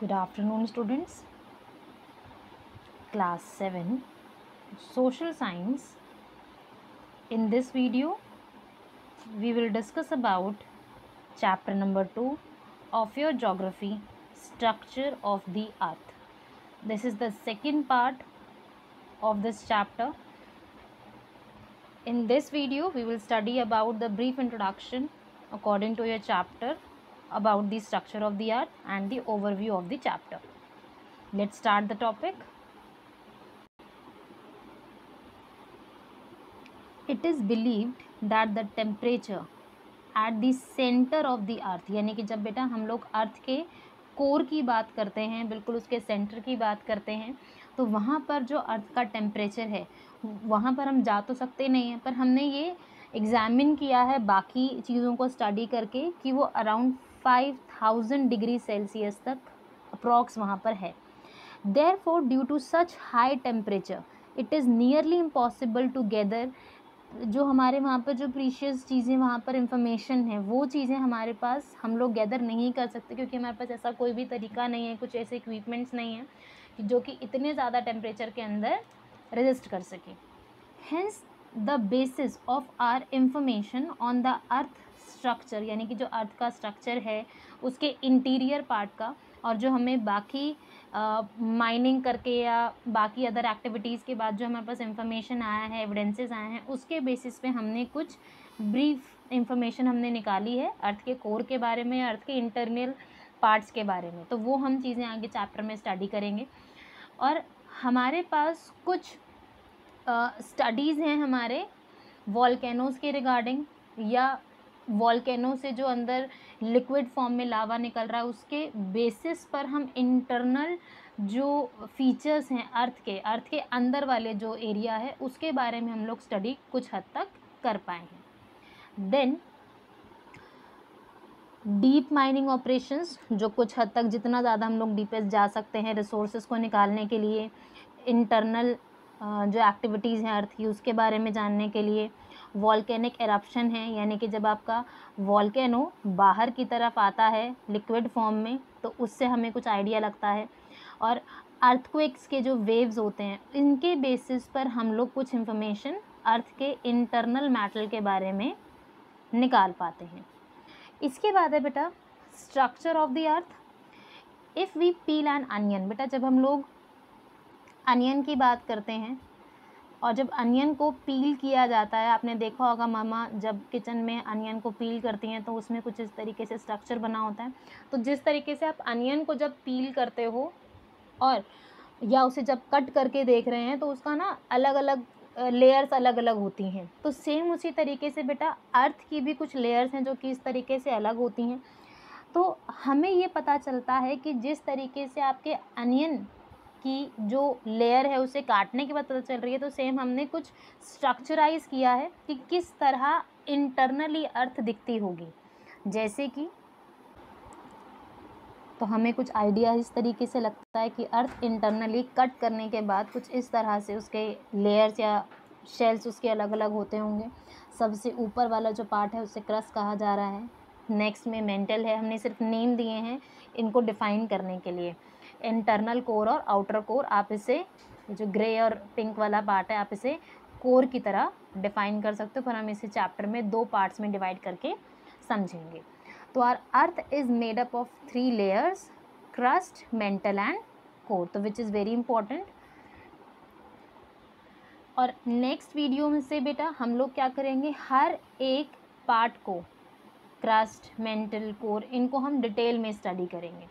Good afternoon, students. Class 7 Social Science. In this video, we will discuss about chapter number 2 of your geography structure of the earth. This is the second part of this chapter. In this video, we will study about the brief introduction according to your chapter about the structure of the earth and the overview of the chapter. Let's start the topic. It is believed that the temperature at the center of the earth यानी कि जब बेटा हम लोग अर्थ के core की बात करते हैं बिल्कुल उसके सेंटर की बात करते हैं तो वहाँ पर जो अर्थ का टेम्परेचर है वहाँ पर हम जा तो सकते नहीं हैं पर हमने ये एग्ज़ामिन किया है बाकी चीज़ों को स्टडी करके कि वो around five thousand degree Celsius तक अप्रॉक्स वहाँ पर है। Therefore due to such high temperature it is nearly impossible to gather जो हमारे वहाँ पर जो प्रीशियस चीज़ें वहाँ पर इंफॉर्मेशन है, वो चीज़ें हमारे पास हम लोग गैदर नहीं कर सकते क्योंकि हमारे पास ऐसा कोई भी तरीका नहीं है, कुछ ऐसे इक्विपमेंट्स नहीं हैं जो कि इतने ज़्यादा टेम्परेचर के अंदर रजिस्ट कर सके। Hence the basis of our information on the earth structure यानी कि जो अर्थ का स्ट्रक्चर है, उसके इंटीरियर पार्ट का और जो हमें बाकी माइनिंग करके या बाकी अदर एक्टिविटीज़ के बाद जो हमारे पास इंफॉर्मेशन आया है एविडेंसेस आए हैं, उसके बेसिस पे हमने कुछ ब्रीफ इंफॉर्मेशन हमने निकाली है अर्थ के कोर के बारे में अर्थ के इंटरनल पार्ट्स के बारे में। तो वो हम चीज़ें आगे चैप्टर में स्टडी करेंगे। और हमारे पास कुछ स्टडीज़ हैं हमारे वॉलकैनोज़ के रिगार्डिंग या वॉलकैनो से जो अंदर लिक्विड फॉर्म में लावा निकल रहा है, उसके बेसिस पर हम इंटरनल जो फीचर्स हैं अर्थ के अर्थ के अंदर वाले जो एरिया है, उसके बारे में हम लोग स्टडी कुछ हद तक कर पाए हैं देन डीप माइनिंग ऑपरेशंस जो कुछ हद तक जितना ज़्यादा हम लोग डीपेस्ट जा सकते हैं रिसोर्सेज को निकालने के लिए इंटरनल जो एक्टिविटीज़ हैं अर्थ की, उसके बारे में जानने के लिए वॉल्केनिक एरप्शन है, यानी कि जब आपका वॉल्केनो बाहर की तरफ़ आता है लिक्विड फॉर्म में तो उससे हमें कुछ आइडिया लगता है। और अर्थक्वेक्स के जो वेव्स होते हैं, इनके बेसिस पर हम लोग कुछ इंफॉर्मेशन अर्थ के इंटरनल मैटर के बारे में निकाल पाते हैं। इसके बाद है बेटा structure of the earth if we peel an onion बेटा, जब हम लोग अनियन की बात करते हैं और जब अनियन को पील किया जाता है, आपने देखा होगा मामा, जब किचन में अनियन को पील करती हैं तो उसमें कुछ इस तरीके से स्ट्रक्चर बना होता है। तो जिस तरीके से आप अनियन को जब पील करते हो और या उसे जब कट करके देख रहे हैं तो उसका ना अलग अलग लेयर्स अलग अलग होती हैं। तो सेम उसी तरीके से बेटा अर्थ की भी कुछ लेयर्स हैं जो कि इस तरीके से अलग होती हैं। तो हमें ये पता चलता है कि जिस तरीके से आपके अनियन की जो लेयर है उसे काटने के बाद पता चल रही है तो सेम हमने कुछ स्ट्रक्चराइज किया है कि किस तरह इंटरनली अर्थ दिखती होगी। जैसे कि तो हमें कुछ आइडिया इस तरीके से लगता है कि अर्थ इंटरनली कट करने के बाद कुछ इस तरह से उसके लेयर्स या शेल्स उसके अलग अलग होते होंगे। सबसे ऊपर वाला जो पार्ट है, उसे क्रस कहा जा रहा है। नेक्स्ट में मेंटल है, हमने सिर्फ़ नेम दिए हैं इनको डिफ़ाइन करने के लिए। इंटरनल कोर और आउटर कोर आप इसे जो ग्रे और पिंक वाला पार्ट है, आप इसे कोर की तरह डिफाइन कर सकते हो। पर हम इसे चैप्टर में दो पार्ट्स में डिवाइड करके समझेंगे। तो our earth is made up of three layers crust mantle and core तो विच इज़ वेरी इंपॉर्टेंट और नेक्स्ट वीडियो में से बेटा हम लोग क्या करेंगे? हर एक पार्ट को क्रस्ट मेंटल कोर इनको हम डिटेल में स्टडी करेंगे।